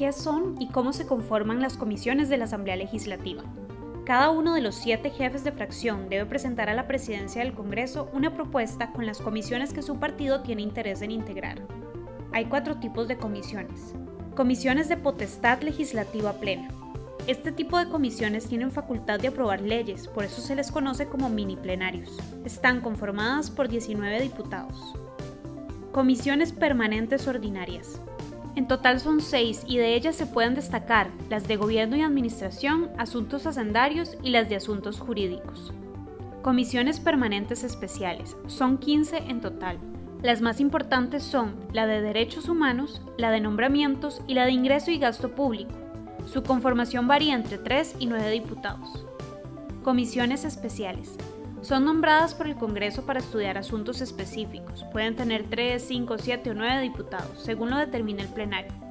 ¿Qué son y cómo se conforman las comisiones de la Asamblea Legislativa? Cada uno de los siete jefes de fracción debe presentar a la presidencia del Congreso una propuesta con las comisiones que su partido tiene interés en integrar. Hay cuatro tipos de comisiones. Comisiones de potestad legislativa plena. Este tipo de comisiones tienen facultad de aprobar leyes, por eso se les conoce como mini plenarios. Están conformadas por 19 diputados. Comisiones permanentes ordinarias. En total son seis y de ellas se pueden destacar las de Gobierno y Administración, Asuntos Hacendarios y las de Asuntos Jurídicos. Comisiones permanentes especiales. Son 15 en total. Las más importantes son la de Derechos Humanos, la de Nombramientos y la de Ingreso y Gasto Público. Su conformación varía entre 3 y 9 diputados. Comisiones especiales. Son nombradas por el Congreso para estudiar asuntos específicos. Pueden tener 3, 5, 7 o 9 diputados, según lo determine el plenario.